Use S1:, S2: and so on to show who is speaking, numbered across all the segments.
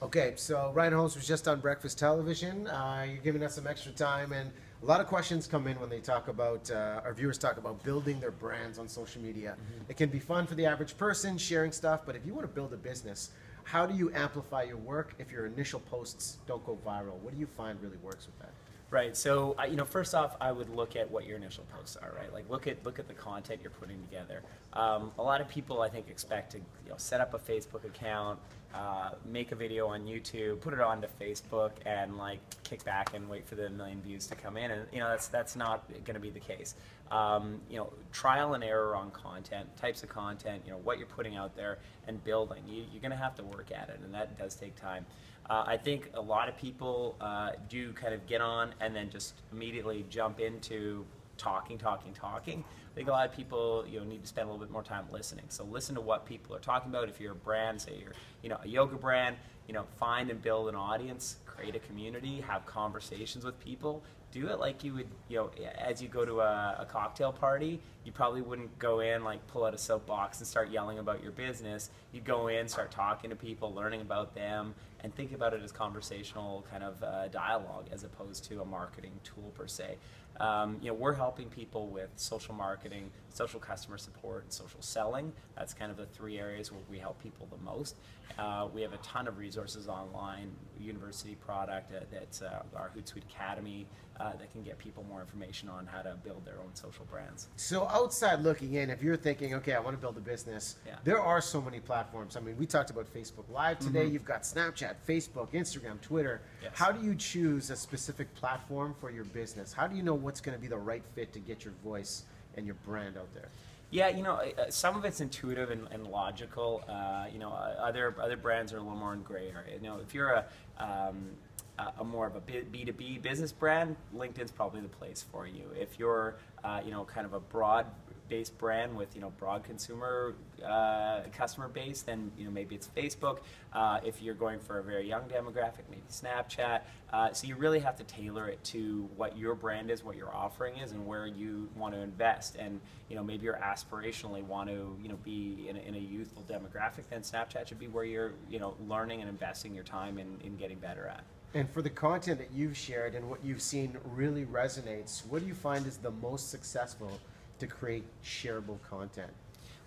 S1: Okay, so Ryan Holmes was just on Breakfast Television. Uh, you're giving us some extra time, and a lot of questions come in when they talk about, uh, our viewers talk about building their brands on social media. It can be fun for the average person sharing stuff, but if you want to build a business, how do you amplify your work if your initial posts don't go viral? What do you find really works with that?
S2: Right. So, you know, first off, I would look at what your initial posts are, right? Like, look at look at the content you're putting together. Um, a lot of people, I think, expect to you know set up a Facebook account, uh, make a video on YouTube, put it onto Facebook, and like kick back and wait for the million views to come in. And you know, that's that's not going to be the case. Um, you know, trial and error on content, types of content, you know, what you're putting out there, and building. You, you're going to have to work at it, and that does take time. Uh, I think a lot of people uh, do kind of get on and then just immediately jump into talking, talking, talking. I think a lot of people you know need to spend a little bit more time listening. So listen to what people are talking about. If you're a brand, say you're you know a yoga brand, you know find and build an audience, create a community, have conversations with people. Do it like you would you know as you go to a, a cocktail party. You probably wouldn't go in like pull out a soapbox and start yelling about your business. You'd go in, start talking to people, learning about them, and think about it as conversational kind of uh, dialogue as opposed to a marketing tool per se. Um, you know, we're helping people with social marketing, social customer support, and social selling. That's kind of the three areas where we help people the most. Uh, we have a ton of resources online, university product uh, that's uh, our Hootsuite Academy uh, that can get people more information on how to build their own social brands.
S1: So outside looking in, if you're thinking, okay, I want to build a business,
S2: Yeah.
S1: there are so many platforms. I mean, we talked about Facebook Live today. You've got Snapchat, Facebook, Instagram, Twitter.
S2: Yes.
S1: How do you choose a specific platform for your business? How do you know what's going to be the right fit to get your voice and your brand out there?
S2: Yeah, you know, uh, some of it's intuitive and, and logical. Uh, you know, uh, other other brands are a little more in gray area. You know, if you're a um, a- more of a B two B business brand, LinkedIn's probably the place for you. If you're, uh, you know, kind of a broad based brand with you know broad consumer uh, customer base, then you know maybe it's Facebook. Uh, if you're going for a very young demographic, maybe Snapchat. Uh, so you really have to tailor it to what your brand is, what your offering is, and where you want to invest. And you know maybe you're aspirationally want to you know be in a, in a youthful demographic, then Snapchat should be where you're you know learning and investing your time in, in getting better at.
S1: And for the content that you've shared and what you've seen really resonates, what do you find is the most successful to create shareable content?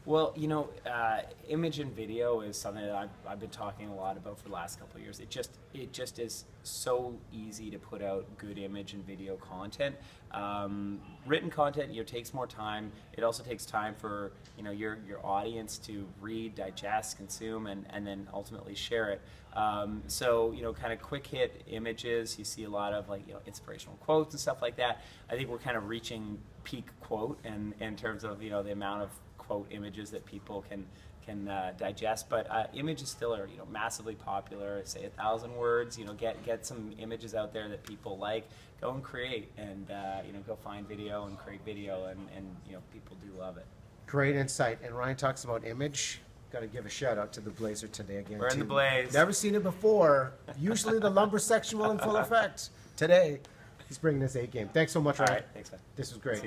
S2: Well, you know, uh, image and video is something that I've, I've been talking a lot about for the last couple of years. It just it just is so easy to put out good image and video content. Um, written content, you know, takes more time. It also takes time for you know your your audience to read, digest, consume, and and then ultimately share it. Um, so you know, kind of quick hit images. You see a lot of like you know inspirational quotes and stuff like that. I think we're kind of reaching peak quote and in terms of you know the amount of quote images that people can can uh, digest. But uh, images still are you know massively popular. Say a thousand words. You know, get get some images out there that people like. Go and create, and uh, you know, go find video and create video, and and you know, people do love it.
S1: Great insight. And Ryan talks about image. Got to give a shout out to the Blazer today again.
S2: We're in the. Blaze.
S1: Never seen it before. Usually the lumber sexual in full effect. Today, he's bringing this A game. Thanks so much,
S2: All
S1: Ryan.
S2: right, thanks, man.
S1: This was great.